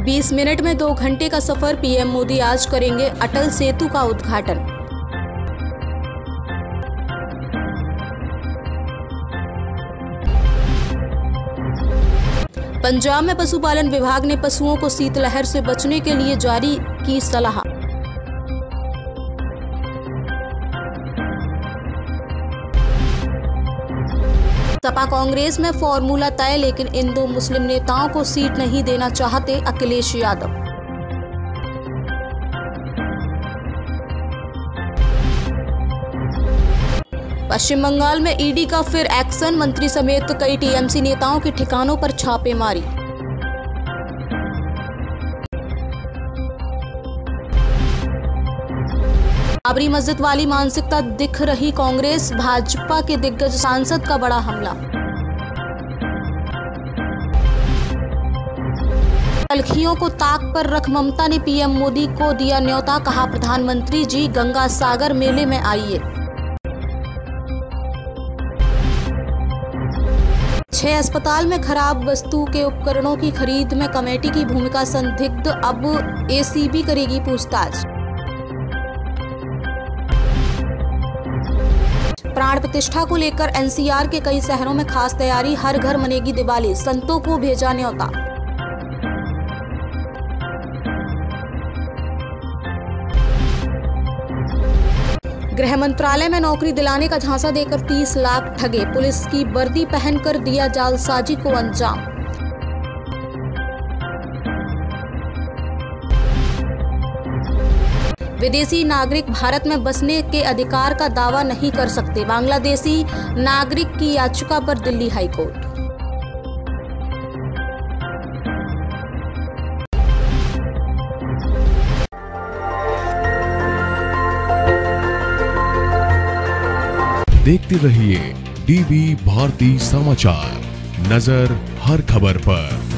20 minute में दो घंटे का सफ़र पीएम मोदी आज करेंगे अटल सेतु का उद्घाटन। पंजाब में पशुपालन विभाग ने पशुओं को शीतलहर से बचने के लिए जारी की सलाह। सपा कांग्रेस में फॉर्मूला तय, लेकिन इन दो मुस्लिम नेताओं को सीट नहीं देना चाहते अखिलेश यादव। पश्चिम बंगाल में ईडी का फिर एक्शन, मंत्री समेत कई टीएमसी नेताओं के ठिकानों पर छापेमारी। बाबरी मस्जिद वाली मानसिकता दिख रही कांग्रेस, भाजपा के दिग्गज सांसद का बड़ा हमला। तलखियों को ताक पर रख ममता ने पीएम मोदी को दिया न्योता, कहा प्रधानमंत्री जी, गंगा सागर मेले में आइए। छह अस्पताल में खराब वस्तु के उपकरणों की खरीद में कमेटी की भूमिका संदिग्ध, अब एसीबी करेगी पूछताछ। प्राण प्रतिष्ठा को लेकर एनसीआर के कई शहरों में खास तैयारी, हर घर मनेगी दिवाली, संतों को भेजा न्योता। गृह मंत्रालय में नौकरी दिलाने का झांसा देकर 30 लाख ठगे, पुलिस की वर्दी पहनकर दिया जालसाजी को अंजाम। विदेशी नागरिक भारत में बसने के अधिकार का दावा नहीं कर सकते। बांग्लादेशी नागरिक की याचिका पर दिल्ली हाईकोर्ट। देखते रहिए डीबी भारती समाचार। नज़र हर खबर पर।